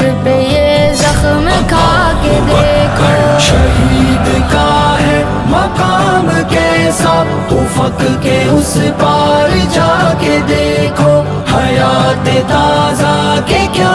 Sir पे ये जख्म खा के देखो शहीद का है मकाम कैसा उफक के उस पार जाके देखो। हयात ताज़ा के क्या